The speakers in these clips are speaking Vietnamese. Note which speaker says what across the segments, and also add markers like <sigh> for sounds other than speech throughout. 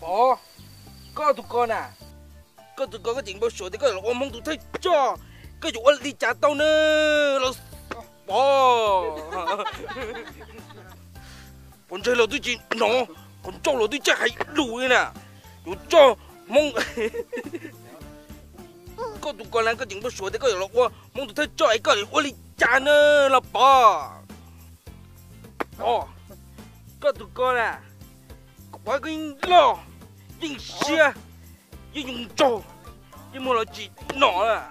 Speaker 1: Ồ, có tụi con à? Có tụi con có chuyện bao sổ thì có là ôm mong tụi thấy cho cái vụ đi chả tao nè là bỏ. Còn chơi là tôi chỉ nó còn cho là tôi chắc hay lùi nè. Dù cho mong có tụi con lan có chuyện bất sủa thế có hiểu là mong tụi thấy cho ấy có để đi chả nè là bỏ. Bỏ. Có tụi con à. Có cái lo nhưng xe nhưng dùng trò nhưng mà là chỉ nó à.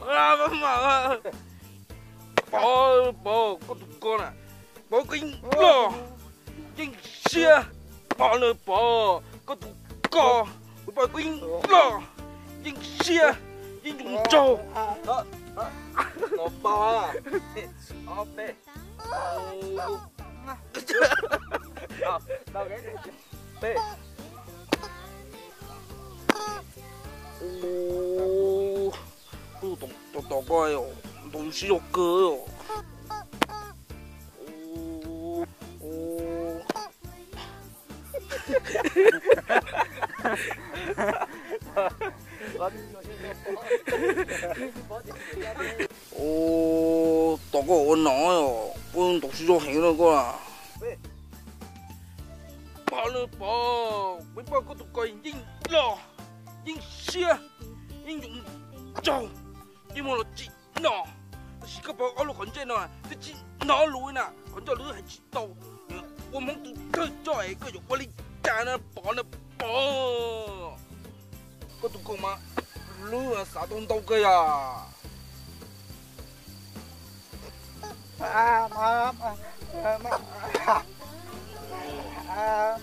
Speaker 1: 啊妈妈啊宝宝过度过了毛巾啊进去啊了宝我把鬼了进去啊进中招
Speaker 2: 啊啊老八啊好背啊
Speaker 1: 这个啊老人这个背 나가요. 너무 싫었고. 오, 오. 오, 너가 어 나와요. 그건 독시적 행위는 거야. 왜? 빨리 봐. 왜 빨리 것도 가, 인증, 이모로 찌너 시끄러 얼로 건재너 찌 너루이나 건저루 해지 또 원몽도 터져 이거 요걸리 짜나 뻔해 뻔 그것도 고마 루야 사돈 도그
Speaker 3: 야 아마마마
Speaker 1: 아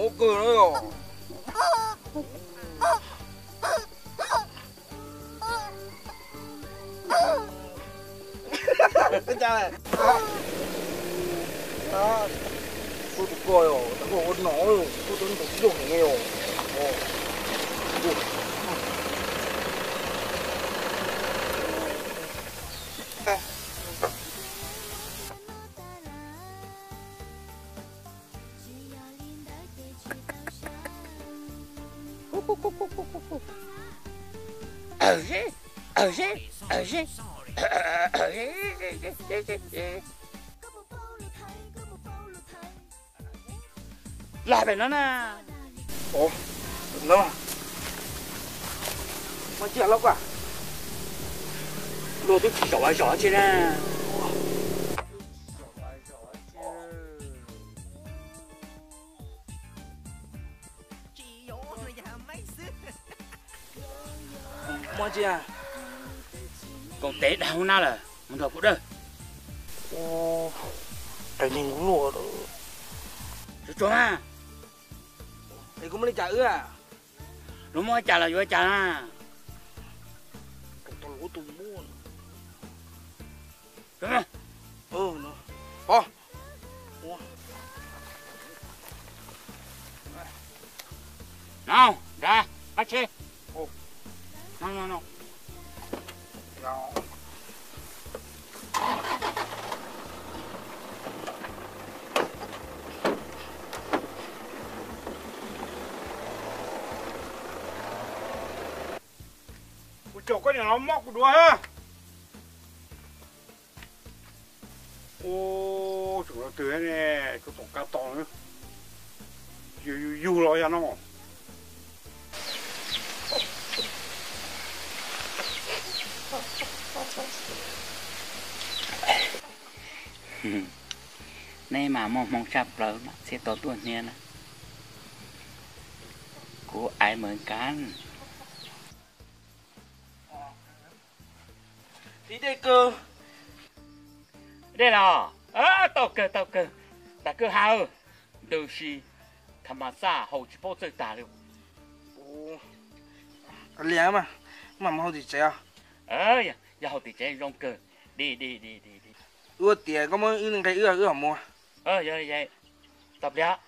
Speaker 1: một cười nữa rồi
Speaker 3: cái trời
Speaker 1: 아, 그것도 꺼요. 그거 어디 나와요? 그것도 또 필요해요. 어.
Speaker 3: ở Öyle. Làm nó nè
Speaker 1: Ủa, đừng đâu Mà chuyện lắm quá
Speaker 3: Lô tôi giỏi giỏi chứ nè?
Speaker 1: Mà chuyện
Speaker 3: còn tết đâu nào là mình được cũng được
Speaker 1: 어. cái gì cũng lùa đó.
Speaker 3: chú chú à
Speaker 1: Thì cũng lấy trả ư à?
Speaker 3: đúng rồi trả là vô trả à
Speaker 1: Tao lỗ tụi mua.
Speaker 3: rồi có nhà nó móc của đùa ha. Ô chúng nó tưới nè cái tổng cá to nữa. Dù dù rồi ra nó <laughs>
Speaker 4: nay mà mong mong chập rồi sẽ tốt tuần nha nè. Của ai mượn cán?
Speaker 1: Thì đây
Speaker 4: là à tao cơ tao cơ ta cơ hao. Đều là thầm mà xa hậu chỉ bao giờ ta được
Speaker 1: liền mà. Mà mà thì sao
Speaker 4: ờ ya ya hậu thì chạy rong cơ. Đi đi đi đi đi.
Speaker 1: Ưa tiền có mấy cái ưa ưa mua
Speaker 4: ờ vậy vậy tập đã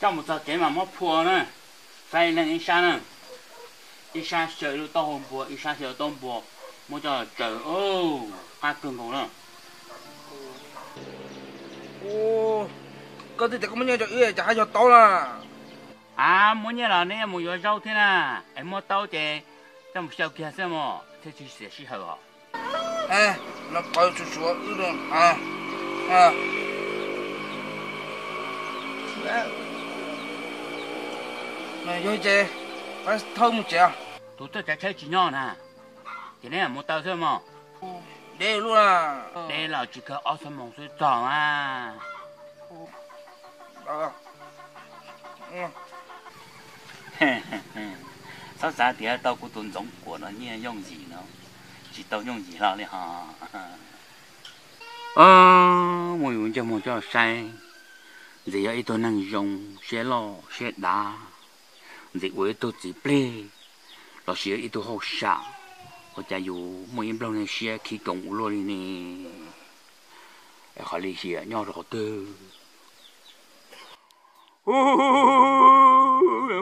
Speaker 4: trong một giờ cái mà mất phùa nữa phải lên ít xa nữa ít xa sợ lúc tao hôm bùa ít xa sợ tao bùa một giờ trời ô hai cường cổ nữa
Speaker 1: ồ có thể mấy nhà cho cho hai cho to là
Speaker 4: à muốn nhớ là nè một giờ rau thế nè em mua tao chè trong một sau kia xem mà thế chỉ sẽ xí hở
Speaker 1: ê nó coi chú chú ưa rồi à à này vô chè phải thơm một chè
Speaker 4: tụi tôi chạy chơi chỉ nhau nè. Này là mua tao xem mà
Speaker 1: để luôn à.
Speaker 4: Đây là chỉ có ở sân mong suy tròn à.
Speaker 1: Đó ừ. <laughs>
Speaker 4: Sao giá thì tao cũng tuân giống của nó như dùng gì nó chỉ tao dùng gì là đi ha <laughs> ờ. Mỗi người cho một cho sai gì ấy tôi năng dùng sẽ lo sẽ đá thì ấy tôi chỉ ple lo sẽ ít tôi học sợ có cha dù mỗi em lâu này sẽ khi u luôn nè khỏi lý sẽ nhau rồi tư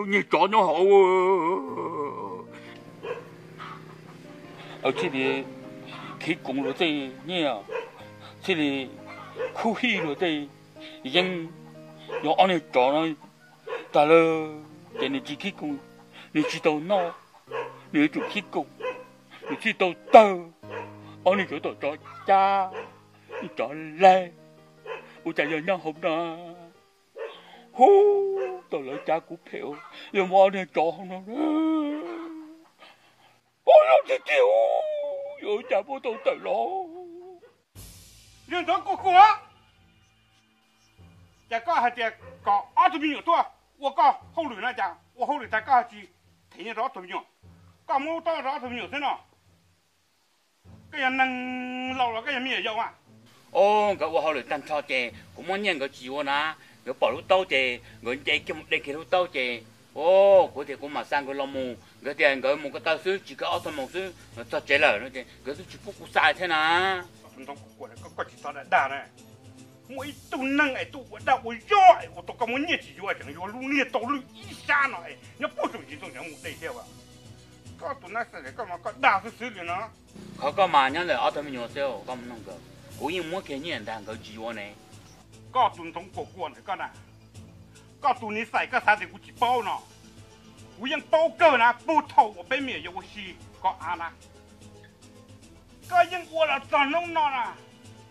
Speaker 4: như chó nó hậu ở trên đi khi cùng rồi đây nhỉ trên đi khu hi rồi đây nhưng có anh chó nó ta là cái này chỉ khi cùng你知道孬，你做khi cùng你知道得，anh ấy chỗ tổ chó cha，你chó lẹ，我就有人好啦。呼，到两只股票，又冇你撞啦！我有只屌，有只冇到地咯。
Speaker 3: 人家哥哥，这个还得搞二十米多， 我搞后头那家，我后头才搞去，听见多少米，搞没到多少米身了，cái nhà nâng lâu là cái nhà mía dâu à.
Speaker 4: 哦，咁我后来真错嘅，咁我人个字喎嗱，佢保到多谢，我哋叫你佢都多谢。哦，嗰条咁嘛生个老母，嗰啲人佢冇个大叔，自己奥特冇叔，作者啦，嗰啲，佢都全部顾晒听啊。
Speaker 3: 唔通过嚟个骨子到嚟打咧？ 我一肚嫩哎，都我那我要哎，我都跟我捏纪有啊，讲我努力到路一下呢哎，你不准这种人我再见吧。搞多那事嘞，干嘛搞大是手里呢？
Speaker 4: 搞搞嘛，娘在阿他们娘在哦，搞么弄个？我也没看见他搞计划呢。
Speaker 3: 搞总同国过呢，搞呢？搞多你三个啥子武器包呢？我用刀割呢，不偷我背面有我西搞安呢？搞用过了怎弄呢？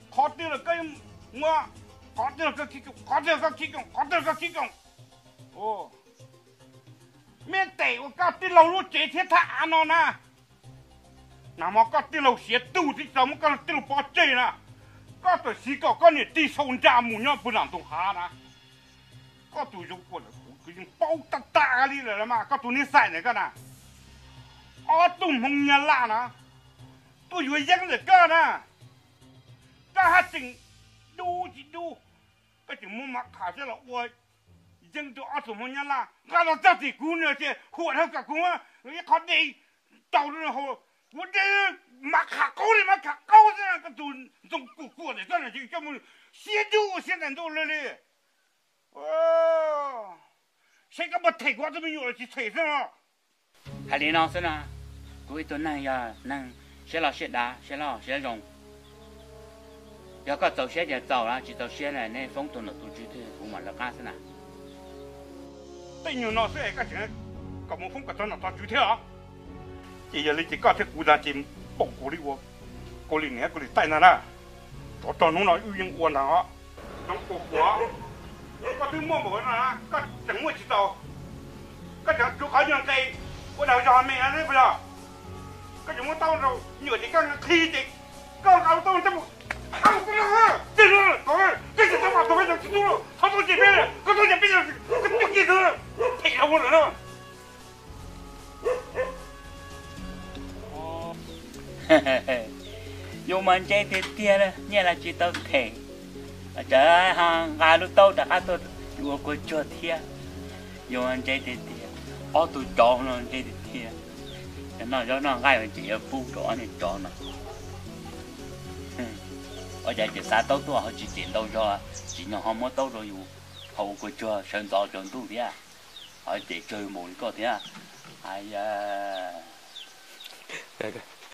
Speaker 3: 考对了，搞用。 뭐 거들까 키경 거들까 키경 거들까 키경 오 mente của các tí lâu lúa chế thiết thả nó nè nà mà các tí lâu xế tu thì sao mà các tí lâu bỏ chế nè các tí xí cỏ các nè tí sâu ra mù nhó bù nằm tông hà nè các tí dùng của nó cái dùng bao tạc tạ đi rồi mà các tí nè xài này các nè ở tùng hông nhà lạ nè tôi vừa dắt được cơ nè ta hát tình 都几都，可就木马卡下了我，已经都二十多年了，俺老早的姑娘些，火上个工啊，一看得到了后，我这马卡高的马卡高的那个都都过过的转了去，叫么现在现在都那里，哦，谁敢把腿瓜子么咬去腿生啊？
Speaker 4: 还林老师呢？各位都能呀能，谢
Speaker 3: 老谢大谢老。要搞早些就走了，就走线了，那风动了都就退伍嘛，了干啥呢？等牛那说一个钱，搞么风格转了他就退啊？这些你这搞些古装剧，不过哩我，过了年过哩带那啦，找到弄那有用窝囊啊，弄火火，搞对么么那，搞整我知道，搞条就好像在，我那家没人不了，搞什么到时候你这刚刚的，刚刚到
Speaker 4: 这么。Chơi thì tia đó như là chỉ tàu thể. Chờ hàng gà lúc tàu đã tôi vừa của chùa thia. Dùng mình chơi thì tia ô tụ chọn nó chơi thì cái nó cho nó gai mình chỉ ở phu chó này chọn nó. Ừ. Ở đây chỉ xa tàu tôi họ chỉ tiền đâu cho. Chỉ nó không mất tàu rồi, hậu của chùa sơn gió trường tu thế à. Họ chỉ chơi một cái thế à. Ai à